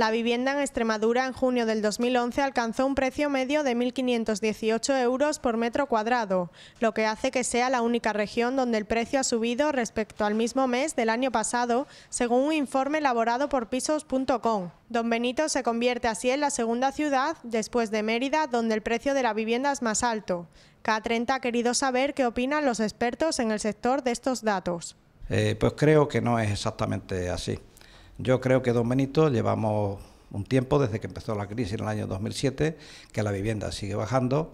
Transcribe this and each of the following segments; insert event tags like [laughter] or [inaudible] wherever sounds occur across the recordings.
La vivienda en Extremadura en junio del 2011 alcanzó un precio medio de 1.518 euros por metro cuadrado, lo que hace que sea la única región donde el precio ha subido respecto al mismo mes del año pasado, según un informe elaborado por pisos.com. Don Benito se convierte así en la segunda ciudad, después de Mérida, donde el precio de la vivienda es más alto. K30 ha querido saber qué opinan los expertos en el sector de estos datos. Eh, pues creo que no es exactamente así. Yo creo que, don Benito, llevamos un tiempo desde que empezó la crisis en el año 2007, que la vivienda sigue bajando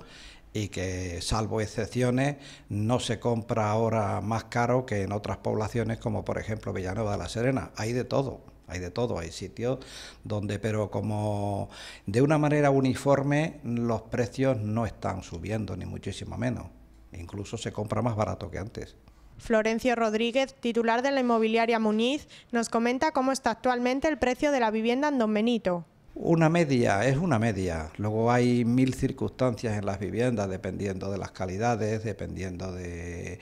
y que, salvo excepciones, no se compra ahora más caro que en otras poblaciones como, por ejemplo, Villanueva de la Serena. Hay de todo. Hay de todo, hay sitios donde, pero como de una manera uniforme, los precios no están subiendo, ni muchísimo menos. Incluso se compra más barato que antes. Florencio Rodríguez, titular de la inmobiliaria Muñiz, nos comenta cómo está actualmente el precio de la vivienda en Don Benito. Una media, es una media. Luego hay mil circunstancias en las viviendas, dependiendo de las calidades, dependiendo de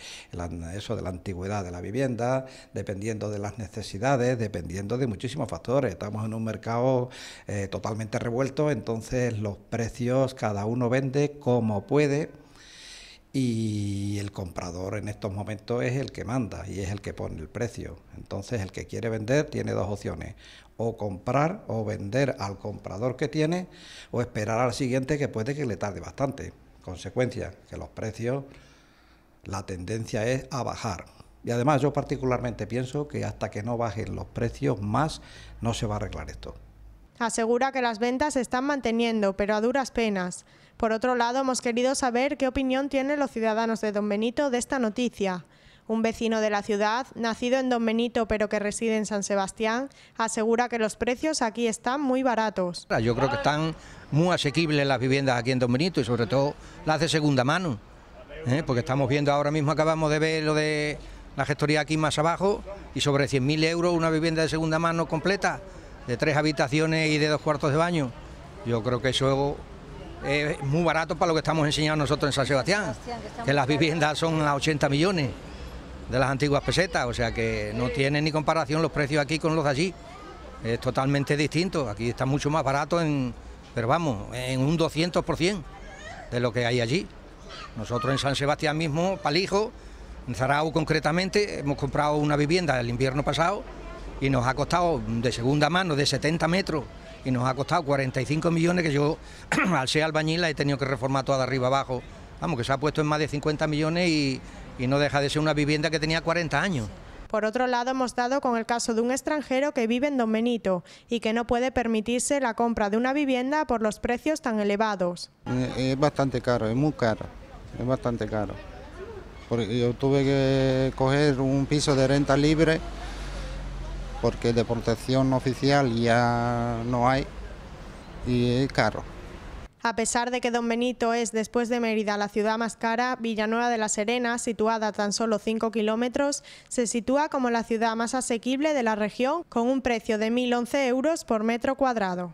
eso, de la antigüedad de la vivienda, dependiendo de las necesidades, dependiendo de muchísimos factores. Estamos en un mercado eh, totalmente revuelto, entonces los precios cada uno vende como puede y el comprador en estos momentos es el que manda y es el que pone el precio. Entonces el que quiere vender tiene dos opciones, o comprar o vender al comprador que tiene o esperar al siguiente que puede que le tarde bastante. Consecuencia, que los precios, la tendencia es a bajar. Y además yo particularmente pienso que hasta que no bajen los precios más no se va a arreglar esto. Asegura que las ventas se están manteniendo, pero a duras penas. Por otro lado, hemos querido saber qué opinión tienen los ciudadanos de Don Benito de esta noticia. Un vecino de la ciudad, nacido en Don Benito pero que reside en San Sebastián, asegura que los precios aquí están muy baratos. Yo creo que están muy asequibles las viviendas aquí en Don Benito y sobre todo las de segunda mano, ¿eh? porque estamos viendo ahora mismo, acabamos de ver lo de la gestoría aquí más abajo y sobre 100.000 euros una vivienda de segunda mano completa de tres habitaciones y de dos cuartos de baño. Yo creo que eso es muy barato para lo que estamos enseñando nosotros en San Sebastián, que las viviendas son a 80 millones de las antiguas pesetas, o sea que no tiene ni comparación los precios aquí con los de allí. Es totalmente distinto, aquí está mucho más barato, en, pero vamos, en un 200% de lo que hay allí. Nosotros en San Sebastián mismo, Palijo, en Zarao concretamente, hemos comprado una vivienda el invierno pasado y nos ha costado de segunda mano de 70 metros y nos ha costado 45 millones que yo [clears throat] al ser albañil la he tenido que reformar toda de arriba abajo. Vamos, que se ha puesto en más de 50 millones y, y no deja de ser una vivienda que tenía 40 años. Por otro lado, hemos dado con el caso de un extranjero que vive en Don Benito y que no puede permitirse la compra de una vivienda por los precios tan elevados. Eh, es bastante caro, es muy caro, es bastante caro. Porque yo tuve que coger un piso de renta libre porque de protección oficial ya no hay y es caro. A pesar de que Don Benito es, después de Mérida, la ciudad más cara, Villanueva de la Serena, situada tan solo 5 kilómetros, se sitúa como la ciudad más asequible de la región, con un precio de 1.011 euros por metro cuadrado.